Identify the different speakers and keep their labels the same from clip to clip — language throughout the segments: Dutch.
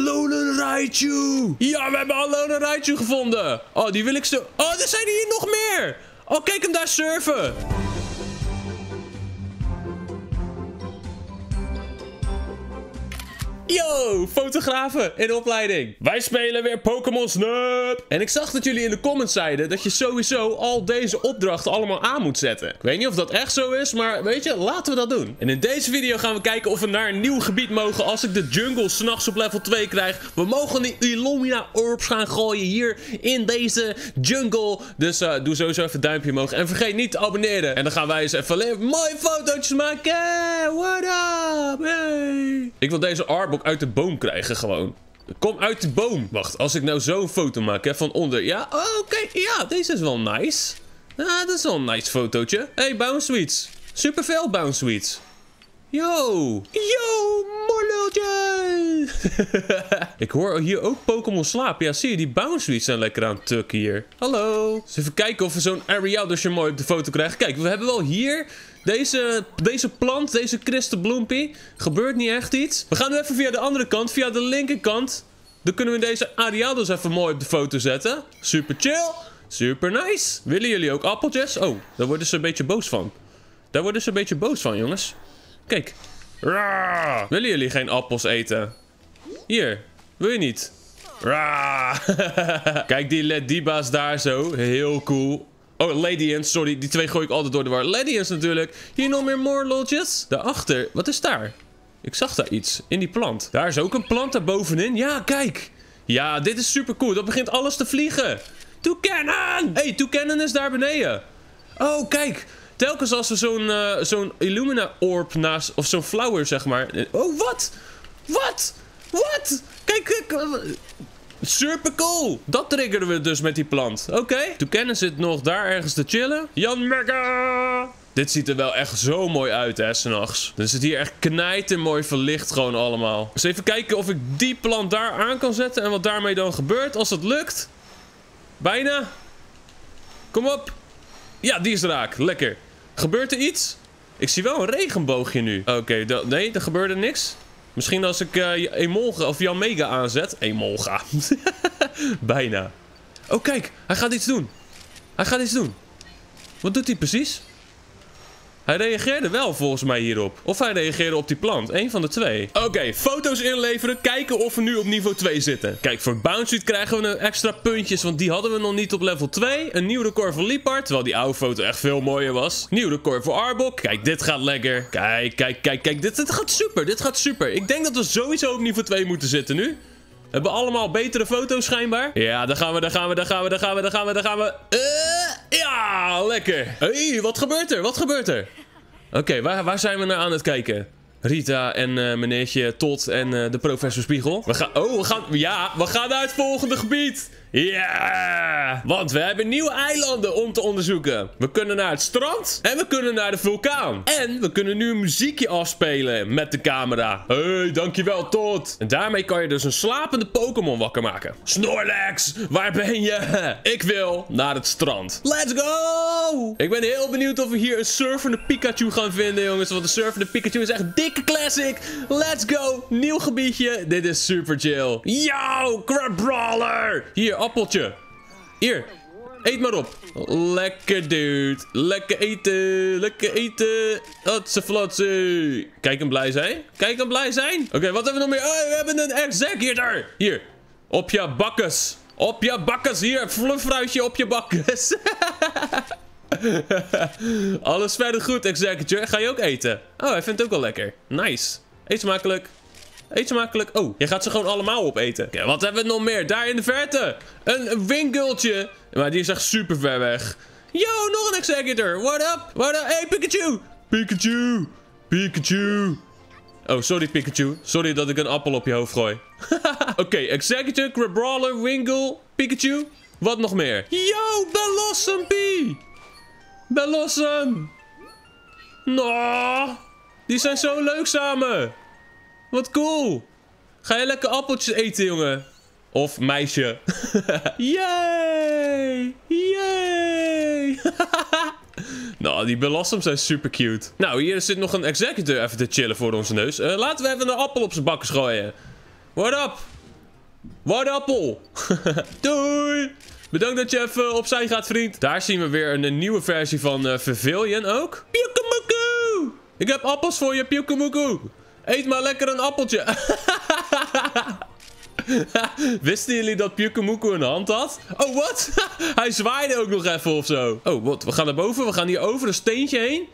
Speaker 1: Alolan Raichu. Ja, we hebben Alolan Raichu gevonden. Oh, die wil ik zo... Oh, er zijn hier nog meer. Oh, kijk hem daar surfen. Yo, fotografen in opleiding. Wij spelen weer Pokémon Snap. En ik zag dat jullie in de comments zeiden dat je sowieso al deze opdrachten allemaal aan moet zetten. Ik weet niet of dat echt zo is, maar weet je, laten we dat doen. En in deze video gaan we kijken of we naar een nieuw gebied mogen als ik de jungle s'nachts op level 2 krijg. We mogen die Illumina Orbs gaan gooien hier in deze jungle. Dus uh, doe sowieso even een duimpje omhoog. En vergeet niet te abonneren. En dan gaan wij eens even mooie fotootjes maken. What up? Hey. Ik wil deze Arbok uit de boom krijgen gewoon. Kom uit de boom. Wacht, als ik nou zo'n foto maak hè, van onder. Ja, oh, oké. Ja, deze is wel nice. Ja, dat is wel een nice fotootje. Hey, Bounce Sweets. Superveel Bounce Sweets. Yo. Yo, morlultje. ik hoor hier ook Pokémon slapen. Ja, zie je, die Bounce Sweets zijn lekker aan het tukken hier. Hallo. Dus even kijken of we zo'n Ariadosje mooi op de foto krijgen. Kijk, we hebben wel hier deze, deze plant, deze christenbloempie, gebeurt niet echt iets. We gaan nu even via de andere kant, via de linkerkant. Dan kunnen we deze Ariados even mooi op de foto zetten. Super chill, super nice. Willen jullie ook appeltjes? Oh, daar worden ze een beetje boos van. Daar worden ze een beetje boos van, jongens. Kijk. Willen jullie geen appels eten? Hier, wil je niet? Kijk die Lediba's daar zo. Heel cool. Oh, Ladians, sorry. Die twee gooi ik altijd door de war. Ladians natuurlijk. Hier nog meer morlotjes. Daarachter, wat is daar? Ik zag daar iets. In die plant. Daar is ook een plant daarbovenin. Ja, kijk. Ja, dit is super cool. Dat begint alles te vliegen. Toucanon! Hé, hey, Toucanon is daar beneden. Oh, kijk. Telkens als we zo'n uh, zo'n Illumina orb naast... Of zo'n flower, zeg maar. Oh, wat? Wat? Wat? Kijk, kijk. Cool! Dat triggeren we dus met die plant. Oké. Okay. Toucannen zit nog daar ergens te chillen. Jan Mega! Dit ziet er wel echt zo mooi uit, hè, s'nachts. Dan zit hier echt knijten mooi verlicht gewoon allemaal. Dus even kijken of ik die plant daar aan kan zetten en wat daarmee dan gebeurt. Als dat lukt. Bijna. Kom op. Ja, die is raak. Lekker. Gebeurt er iets? Ik zie wel een regenboogje nu. Oké, nee, er gebeurde niks. Misschien als ik uh, Emolga of Jan Mega aanzet. Emolga. Bijna. Oh, kijk. Hij gaat iets doen. Hij gaat iets doen. Wat doet hij precies? Hij reageerde wel volgens mij hierop. Of hij reageerde op die plant. Eén van de twee. Oké, foto's inleveren. Kijken of we nu op niveau 2 zitten. Kijk, voor Bounce krijgen we een extra puntjes. Want die hadden we nog niet op level 2. Een nieuw record voor Liepard. Terwijl die oude foto echt veel mooier was. Nieuw record voor Arbok. Kijk, dit gaat lekker. Kijk, kijk, kijk, kijk. Dit, dit gaat super. Dit gaat super. Ik denk dat we sowieso op niveau 2 moeten zitten nu. We hebben allemaal betere foto's schijnbaar. Ja, daar gaan we, daar gaan we, daar gaan we, daar gaan we, daar gaan we, daar gaan we. Uh, ja, lekker. Hé, hey, wat gebeurt er? Wat gebeurt er? Oké, waar, waar zijn we naar aan het kijken? Rita en uh, meneertje Tot en uh, de professor Spiegel. We gaan, oh, we gaan, ja, we gaan naar het volgende gebied. Ja! Want we hebben nieuwe eilanden om te onderzoeken. We kunnen naar het strand en we kunnen naar de vulkaan. En we kunnen nu een muziekje afspelen met de camera. hey, dankjewel Tot. En daarmee kan je dus een slapende Pokémon wakker maken. Snorlax, waar ben je? Ik wil naar het strand. Let's go! Ik ben heel benieuwd of we hier een surfende Pikachu gaan vinden, jongens. Want de surfende Pikachu is echt dikke classic. Let's go! Nieuw gebiedje. Dit is super chill. Yo, Crab Brawler! Hier, appeltje. Hier. Eet maar op. Lekker, dude. Lekker eten. Lekker eten. Flatse. Kijk hem blij zijn. Kijk hem blij zijn. Oké, wat hebben we nog meer? Oh, we hebben een executor. Hier. Op je bakkes. Op je bakkes. Hier, fluffruitje op je bakkes. Alles verder goed, executor. Ga je ook eten? Oh, hij vindt het ook wel lekker. Nice. Eet smakelijk. Eet smakelijk. Oh, je gaat ze gewoon allemaal opeten. Oké, wat hebben we nog meer? Daar in de verte. Een winkeltje. Maar die is echt super ver weg. Yo, nog een executor. What up? What up? Hey, Pikachu. Pikachu. Pikachu. Oh, sorry Pikachu. Sorry dat ik een appel op je hoofd gooi. Oké, Executor, Crabrawler, Wingle, Pikachu. Wat nog meer? Yo, Blossom P. Blossom. Nou, die zijn zo leuk samen. Wat cool. Ga je lekker appeltjes eten, jongen? Of meisje. Yay! Yay! nou, die belastem zijn super cute. Nou, hier zit nog een executor even te chillen voor onze neus. Uh, laten we even een appel op zijn bakkers gooien. What up? Wardappel. Doei. Bedankt dat je even opzij gaat, vriend. Daar zien we weer een, nieuwe versie van uh, ook. Pyukamuku! Ik heb appels voor je, Pyukamuku. Eet maar lekker een appeltje. Wisten jullie dat Pyukamuku een hand had? Oh, wat? Hij zwaaide ook nog even of zo. Oh, wat? We gaan naar boven. We gaan hier over een steentje heen.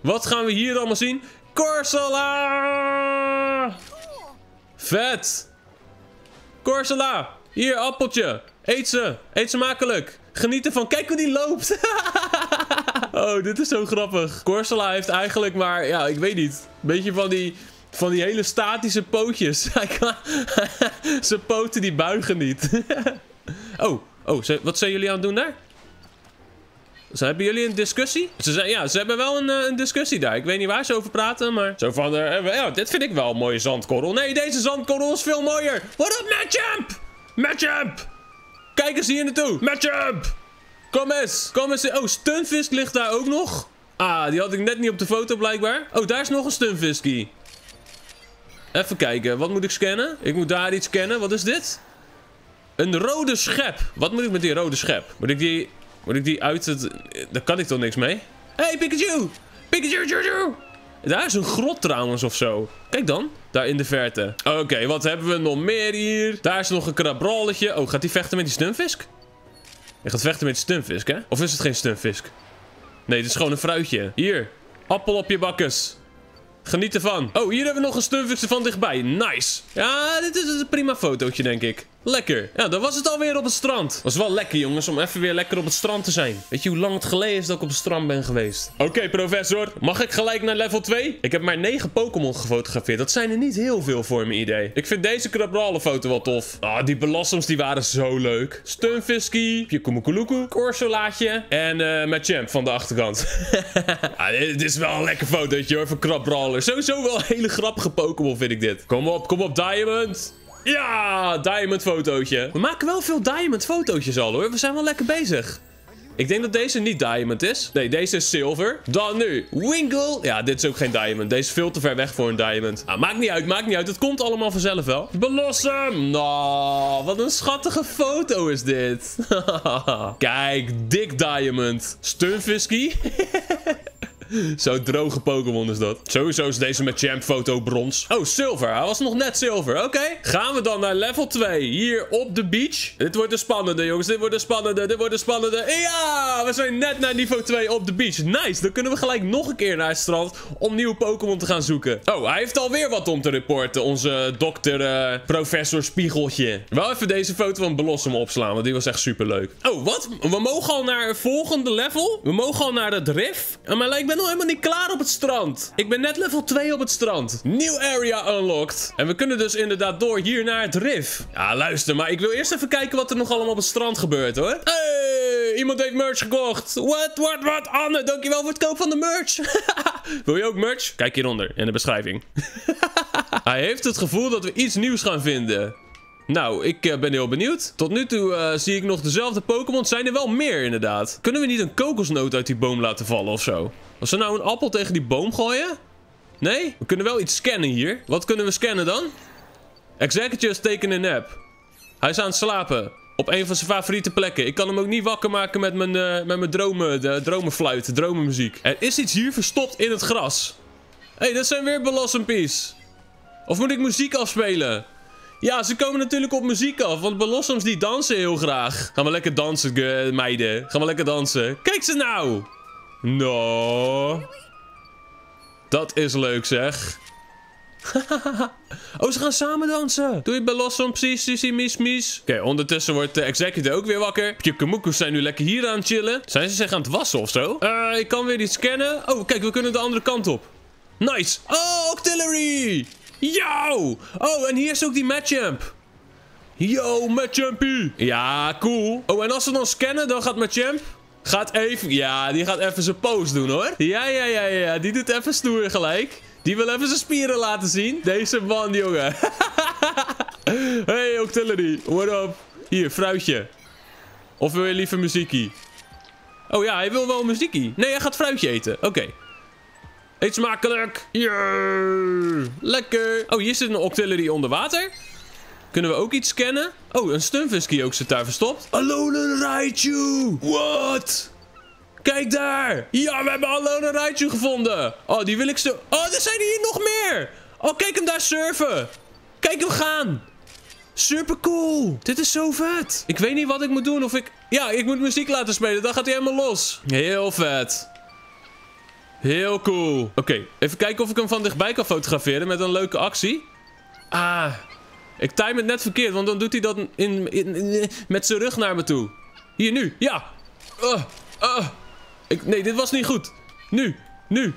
Speaker 1: Wat gaan we hier allemaal zien? Corsola! Vet! Corsola! Hier, appeltje. Eet ze. Eet ze makkelijk. Geniet ervan. Kijk hoe die loopt. oh, dit is zo grappig. Corsola heeft eigenlijk maar, ja, ik weet niet. Een beetje van die, van die hele statische pootjes. Zijn poten die buigen niet. oh, oh, wat zijn jullie aan het doen daar? Ze hebben jullie een discussie? Ze zijn, ja, ze hebben wel een, een, discussie daar. Ik weet niet waar ze over praten, maar... Zo van, uh, ja, dit vind ik wel een mooie zandkorrel. Nee, deze zandkorrel is veel mooier. What up, Matchamp? Matchamp! Kijk eens hier naartoe. Matchamp! Kom eens. Kom eens. Oh, Stunfisk ligt daar ook nog. Ah, die had ik net niet op de foto blijkbaar. Oh, daar is nog een Stunfiskie. Even kijken. Wat moet ik scannen? Ik moet daar iets scannen. Wat is dit? Een rode schep. Wat moet ik met die rode schep? Moet ik die... Moet ik die uit het... Daar kan ik toch niks mee? Hey, Pikachu! Pikachu, Pikachu! Daar is een grot trouwens of zo. Kijk dan. Daar in de verte. Oké, wat hebben we nog meer hier? Daar is nog een krabralletje. Oh, gaat hij vechten met die stunfisk? Hij gaat vechten met die stunfisk, hè? Of is het geen stunfisk? Nee, het is gewoon een fruitje. Hier. Appel op je bakkes. Geniet ervan. Oh, hier hebben we nog een stunfisk van dichtbij. Nice. Ja, dit is een prima fotootje, denk ik. Lekker. Ja, dan was het alweer op het strand. Was wel lekker, jongens, om even weer lekker op het strand te zijn. Weet je hoe lang het geleden is dat ik op het strand ben geweest? Oké, professor. Mag ik gelijk naar level 2? Ik heb maar 9 Pokémon gefotografeerd. Dat zijn er niet heel veel voor mijn idee. Ik vind deze Krabrale foto wel tof. Ah, die blossoms die waren zo leuk. Stunfisky, Piekumukuluku, Corsolaatje en uh, met Champ van de achterkant. ah, dit, is wel een lekker fotootje hoor, van Krabraller. Sowieso wel een hele grappige Pokémon vind ik dit. Kom op, kom op, Diamond. Ja, diamond fotootje. We maken wel veel diamond fotootjes al hoor. We zijn wel lekker bezig. Ik denk dat deze niet diamond is. Nee, deze is silver. Dan nu, Winkle. Ja, dit is ook geen diamond. Deze is veel te ver weg voor een diamond. Ah, maakt niet uit, maakt niet uit. Het komt allemaal vanzelf wel. Blossom. Nou, wat een schattige foto is dit. Kijk, dik diamond. Stunfisky. Zo'n droge Pokémon is dat. Sowieso is deze met champ foto brons. Oh, zilver. Hij was nog net zilver. Oké. Gaan we dan naar level 2. Hier op de beach. Dit wordt een spannende, jongens. Dit wordt een spannende. Dit wordt een spannende. Ja, we zijn net naar niveau 2 op de beach. Nice. Dan kunnen we gelijk nog een keer naar het strand om nieuwe Pokémon te gaan zoeken. Oh, hij heeft alweer wat om te reporten. Onze dokter, uh, professor Spiegeltje. Wel even deze foto van Blossom opslaan, want die was echt super leuk. Oh, wat? We mogen al naar het volgende level? We mogen al naar het Riff? Maar ik ben nog helemaal niet klaar op het strand. Ik ben net level 2 op het strand. New area unlocked. En we kunnen dus inderdaad door hier naar het Riff. Ja, luister, maar ik wil eerst even kijken wat er nog allemaal op het strand gebeurt, hoor. Hey, iemand heeft merch gekocht. Wat, wat, wat? Anne, dankjewel voor het koop van de merch. wil je ook merch? Kijk hieronder in de beschrijving. Hij heeft het gevoel dat we iets nieuws gaan vinden. Nou, ik uh, ben heel benieuwd. Tot nu toe uh, zie ik nog dezelfde Pokémon. Zijn er wel meer inderdaad. Kunnen we niet een kokosnoot uit die boom laten vallen of zo? Als we nou een appel tegen die boom gooien? Nee? We kunnen wel iets scannen hier. Wat kunnen we scannen dan? Executive is taken a nap. Hij is aan het slapen. Op een van zijn favoriete plekken. Ik kan hem ook niet wakker maken met mijn, uh, met mijn dromen, de dromenfluit, dromenmuziek. Er is iets hier verstopt in het gras. Hé, hey, dat zijn weer Blossom. Of moet ik muziek afspelen? Ja, ze komen natuurlijk op muziek af. Want Blossoms die dansen heel graag. Gaan we lekker dansen, meiden. Gaan we lekker dansen. Kijk ze nou. No. Dat is leuk, zeg. oh, ze gaan samen dansen. Doe je Blossom, precies, sissi, mis, mis. Oké, ondertussen wordt de executive ook weer wakker. Pjukamoekoes zijn nu lekker hier aan het chillen. Zijn ze zich aan het wassen of zo? Uh, ik kan weer iets scannen. Oh, kijk, we kunnen de andere kant op. Nice. Oh, Octillery. Yo! Oh, en hier is ook die Matchamp. Yo, Matchampie. Ja, cool. Oh, en als we dan scannen, dan gaat Matchamp... Gaat even... Ja, die gaat even zijn pose doen, hoor. Ja, ja, ja, ja. Die doet even stoer gelijk. Die wil even zijn spieren laten zien. Deze man, jongen. hey, Octillery. What up? Hier, fruitje. Of wil je liever muziekie? Oh ja, hij wil wel muziekie. Nee, hij gaat fruitje eten. Oké. Eet smakelijk. Yeah. Lekker. Oh, hier zit een octillery onder water. Kunnen we ook iets scannen? Oh, een stunfisk ook zit daar verstopt. Alone Raichu! What? Kijk daar! Ja, we hebben Alone Raichu gevonden! Oh, die wil ik zo... Oh, er zijn hier nog meer! Oh, kijk hem daar surfen! Kijk hem gaan! Super cool! Dit is zo vet! Ik weet niet wat ik moet doen of ik... Ja, ik moet muziek laten spelen. Dan gaat hij helemaal los. Heel vet. Heel cool. Oké, even kijken of ik hem van dichtbij kan fotograferen met een leuke actie. Ah, ik time het net verkeerd, want dan doet hij dat in, met zijn rug naar me toe. Hier, nu. Ja. Uh, uh. Ik, nee, dit was niet goed. Nu. Nu.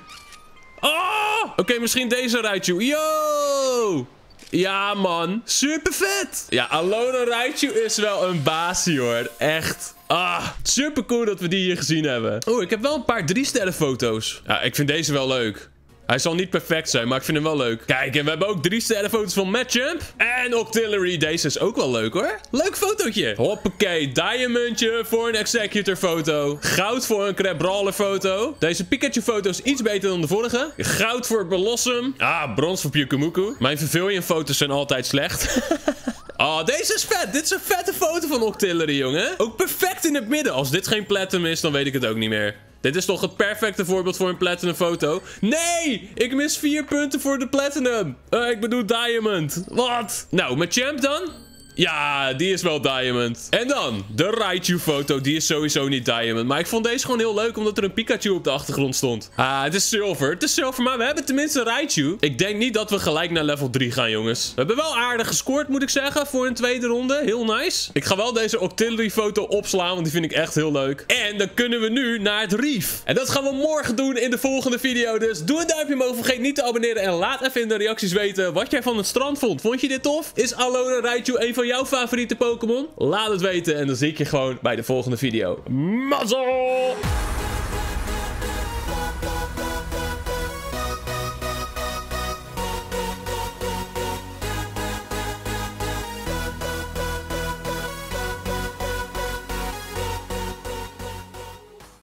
Speaker 1: Oh! Oké, misschien deze Raichu. Yo! Ja, man. Super vet. Ja, Alona Raichu is wel een baasie, hoor. Echt. Ah, super cool dat we die hier gezien hebben. Oeh, ik heb wel een paar drie sterren foto's. Ja, ik vind deze wel leuk. Hij zal niet perfect zijn, maar ik vind hem wel leuk. Kijk, en we hebben ook drie sterren foto's van Matchamp. En Octillery. Deze is ook wel leuk hoor. Leuk fotootje. Hoppakee. Diamondje voor een Executor foto. Goud voor een Crab Brawler foto. Deze Pikachu foto is iets beter dan de vorige. Goud voor Blossom. Ah, brons voor Pyukumuku. Mijn Vervillion foto's zijn altijd slecht. Oh, deze is vet. Dit is een vette foto van Octillery, jongen. Ook perfect in het midden. Als dit geen platinum is, dan weet ik het ook niet meer. Dit is toch het perfecte voorbeeld voor een platinum foto? Nee! Ik mis vier punten voor de platinum. Eh, ik bedoel diamond. Wat? Nou, met champ dan? Ja, die is wel diamond. En dan, de Raichu foto, die is sowieso niet diamond. Maar ik vond deze gewoon heel leuk, omdat er een Pikachu op de achtergrond stond. Ah, het is zilver. Het is zilver, maar we hebben tenminste Raichu. Ik denk niet dat we gelijk naar level 3 gaan, jongens. We hebben wel aardig gescoord, moet ik zeggen, voor een tweede ronde. Heel nice. Ik ga wel deze Octillery foto opslaan, want die vind ik echt heel leuk. En dan kunnen we nu naar het reef. En dat gaan we morgen doen in de volgende video. Dus doe een duimpje omhoog, vergeet niet te abonneren. En laat even in de reacties weten wat jij van het strand vond. Vond je dit tof? Is Alona Raichu een jouw favoriete Pokémon? Laat het weten en dan zie ik je gewoon bij de volgende video. Mazzel!